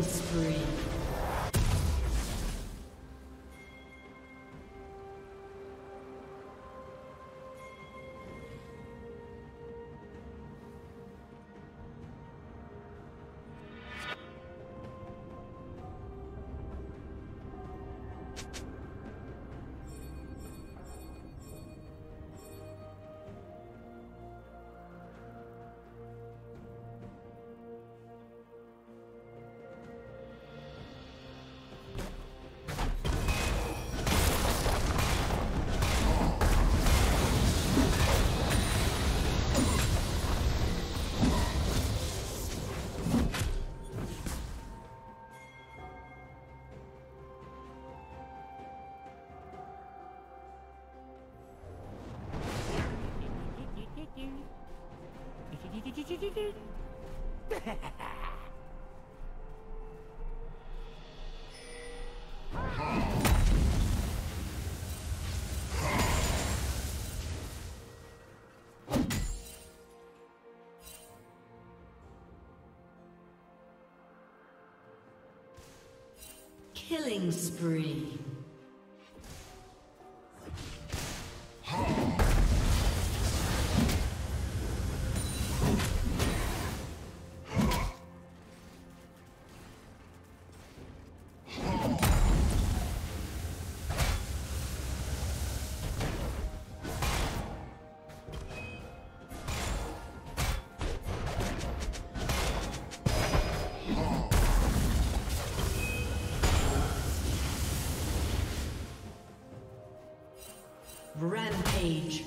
Killing spree. Killing spree. Rampage.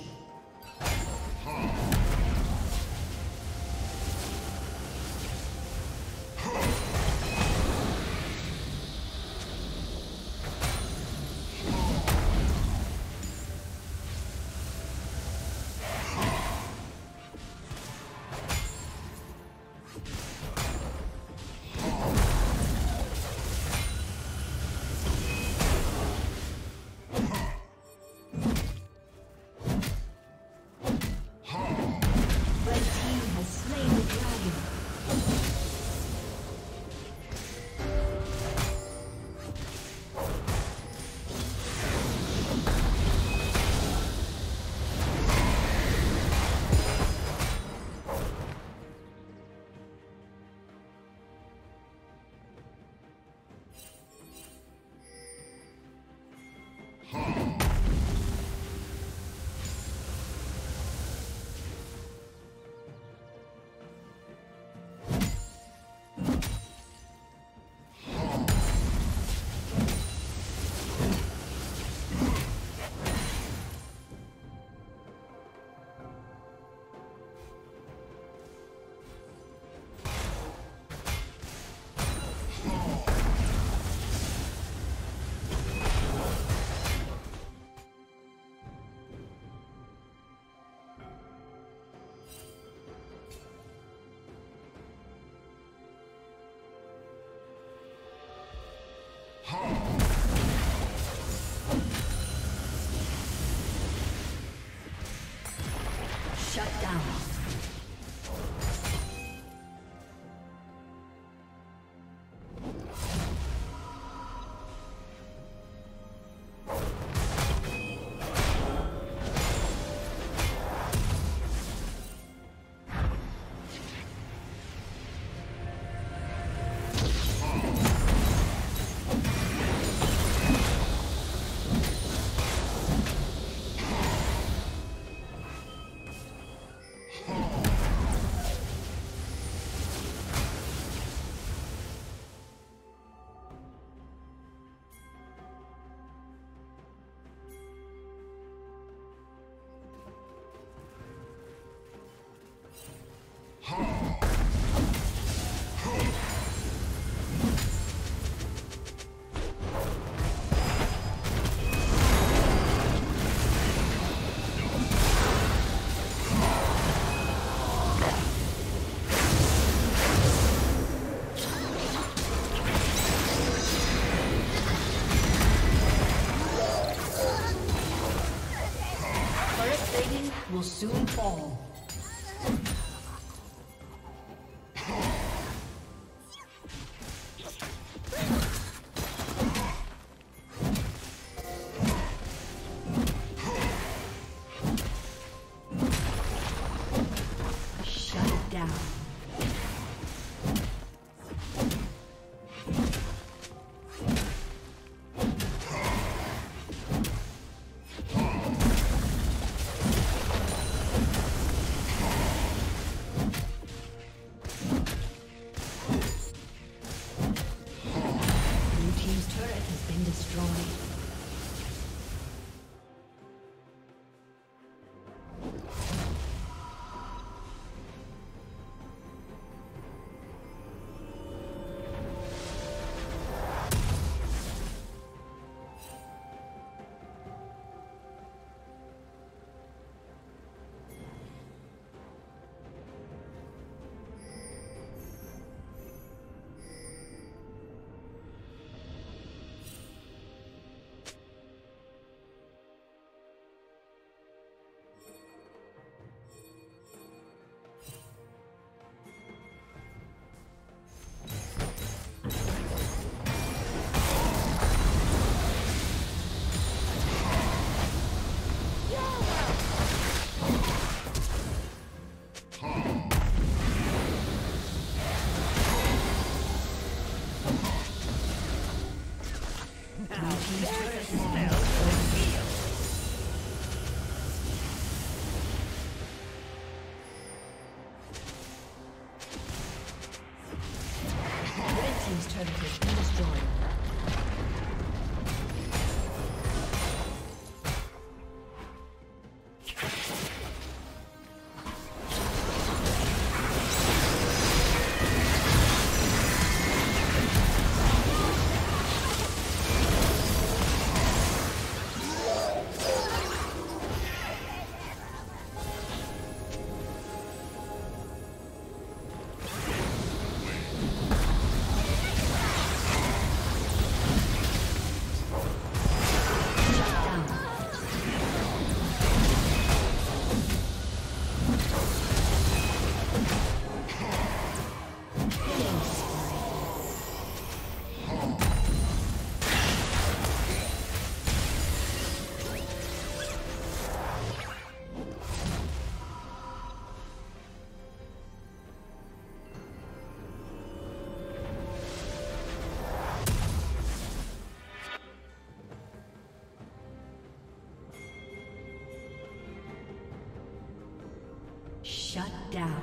Shut